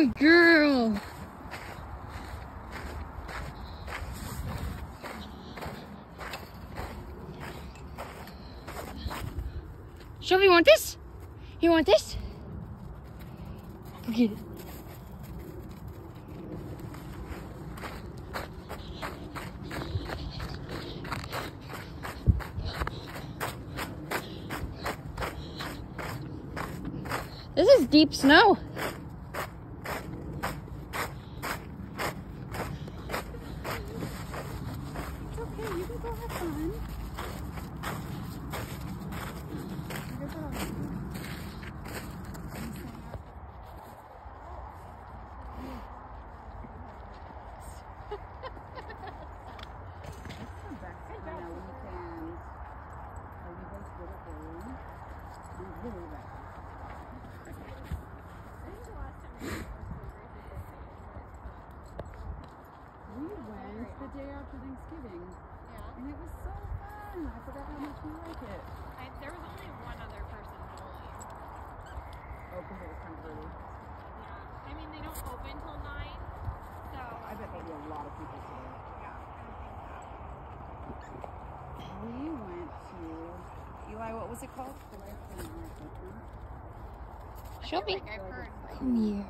Good girl. Shelby, you want this? You want this? Go get it. This is deep snow. It's okay. You can go have fun. Good dog. We went the day after Thanksgiving, Yeah. and it was so fun. I forgot how much we like it. I, there was only one other person bowling. Oh, because it was kind of early. Yeah. I mean, they don't open till nine, so I bet there'll be a lot of people today. yeah, I don't think so. We went to Eli. What was it called? The Life of an American. Shelby, Like come here.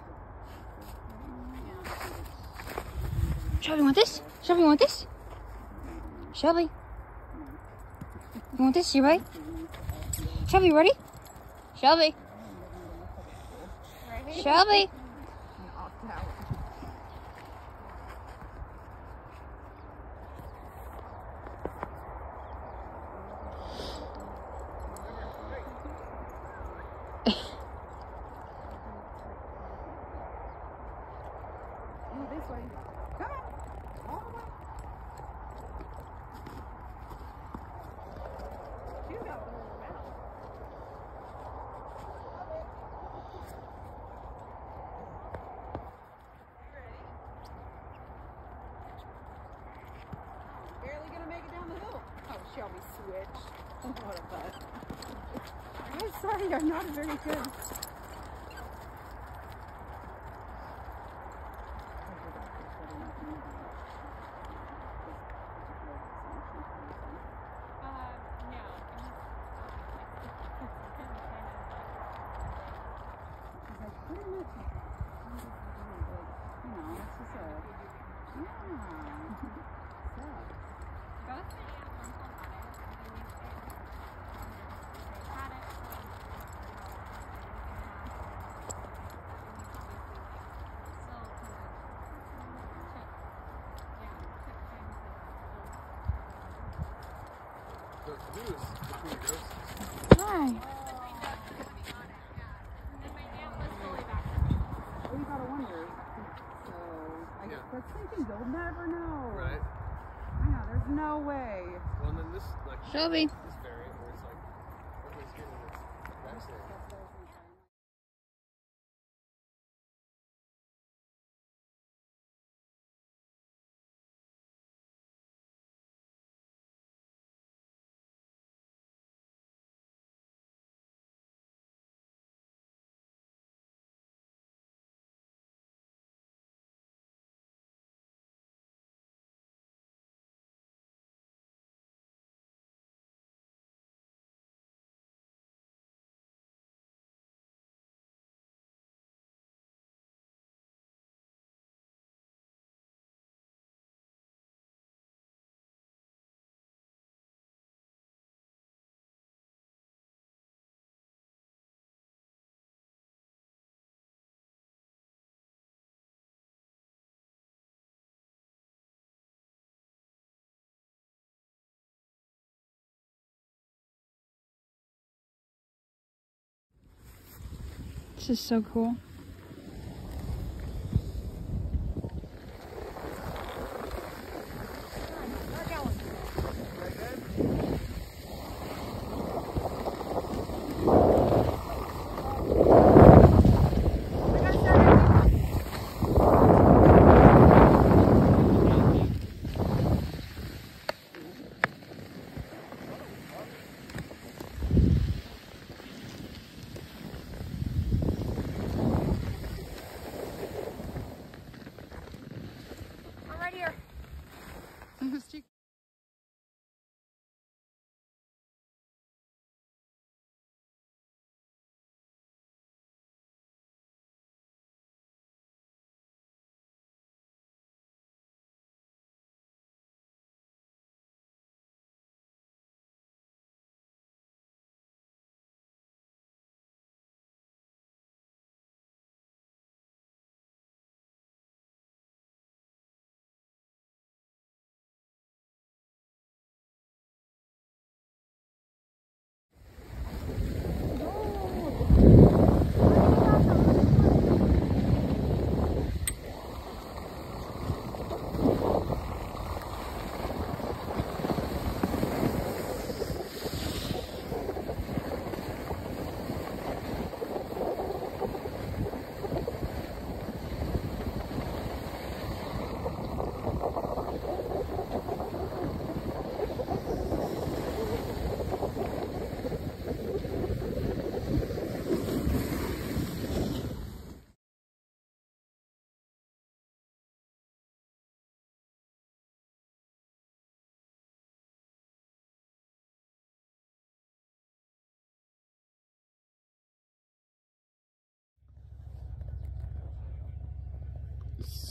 Shelby, want this? Shelby, want this? Shelby. You want this? You ready? Shelby, ready? Shelby. Shelby. Oh, switched. Oh, what a butt. I'm sorry, I'm not very good. Uh, no. She's like, pretty much, you know, it's just a, yeah. So, Both well, you gotta wonder. So, I Yeah. thinking you'll never know. Right? I know, there's no way. Well, and then this, like, Shelby. this variant where it's like, everybody's getting vaccinated. This is so cool.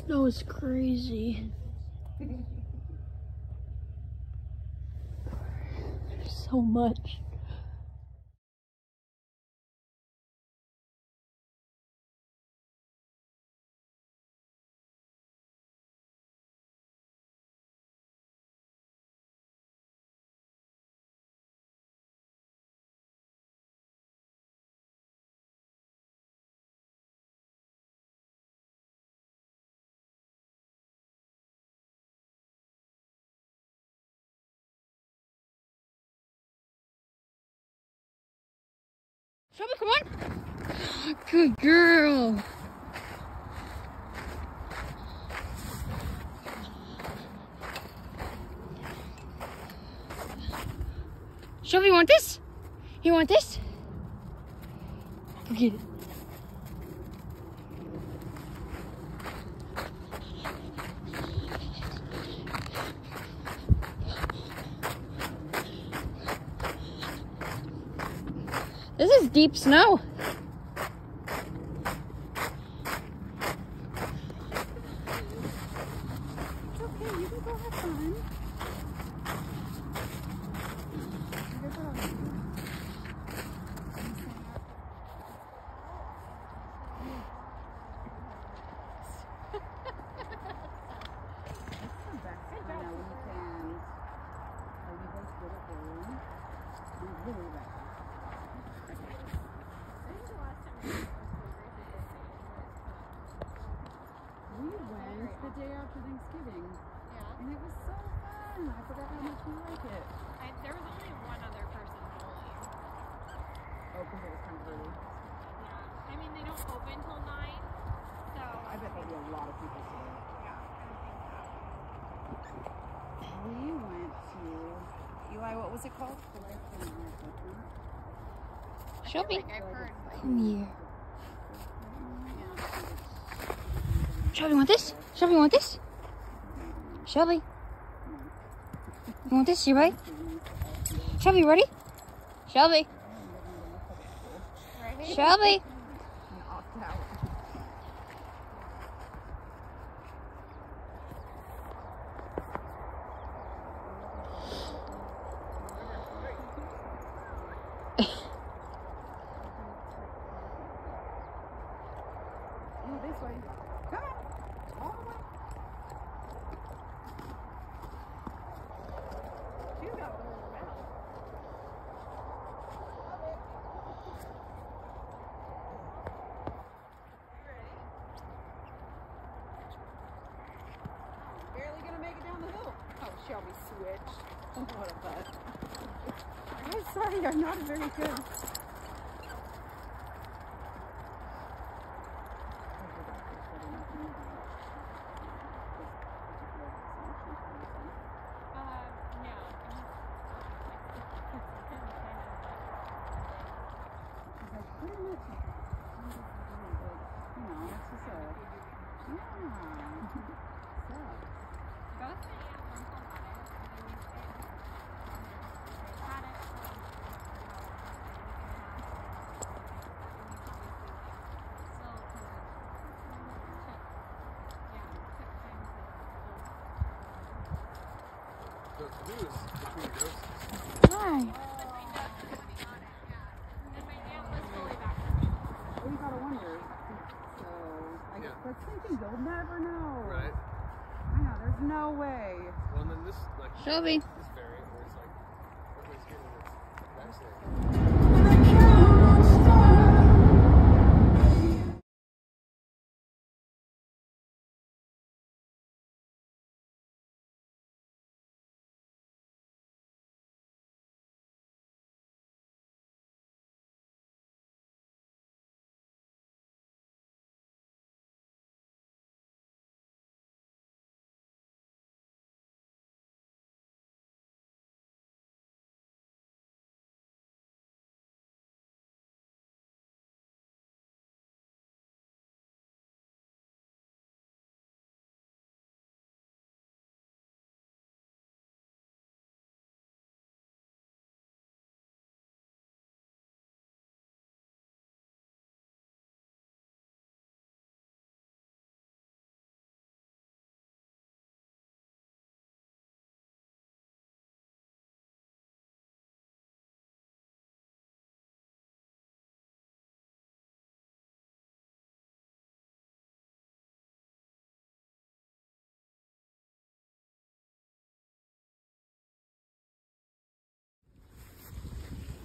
Snow is crazy. There's so much. Shelby, come on. Good girl. Shelby, you want this? You want this? Go get it. This is deep snow. It's okay. You can go have fun. Good girl. That's the best kind of weekend. Are you guys good at bowling? I'm really bad. We went the day after Thanksgiving, Yeah. And it was so fun. I forgot how much we like it. I, there was only one other person bowling. Oh, because it was kind of early. Yeah. I mean, they don't open till nine, so I bet there'll be a lot of people today. yeah, I would think so. We went to Eli. What was it called? Shelby, Like I've heard. Like, come here. Shelby, you want this? Shelby, you want this? Shelby. You want this? You ready? Shelby, ready? Shelby. right? Shelby. And opt out. No, this way. Come on. All the way. She's got the little mouth. switch. What a. I'm sorry, I'm not very good. Uh, no. She's like, pretty much, you know, it's just a, yeah. So, The news between ghosts. Hi. we got a wonder. So, I Yeah. was thinking you'll never know. Right. I know, there's no way. Well, then this, like, Shelby.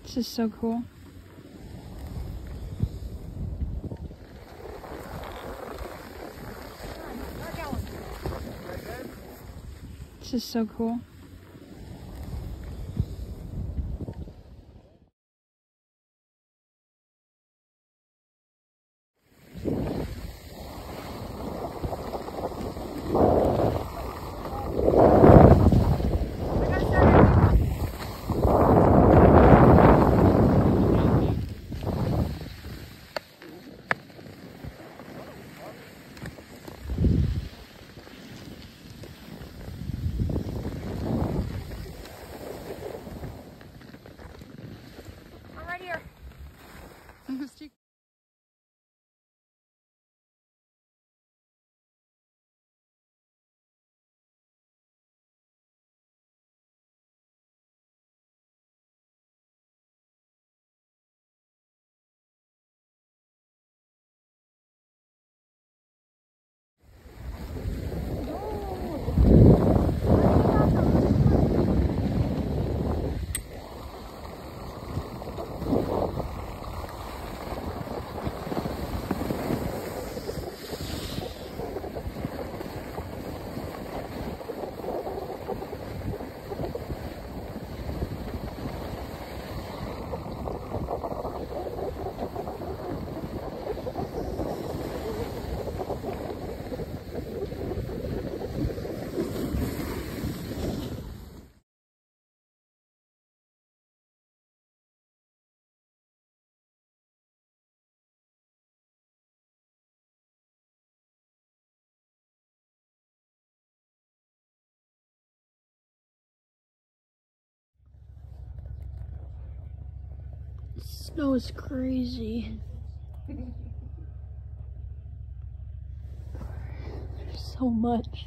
This is so cool. This is so cool. Snow is crazy. There's so much.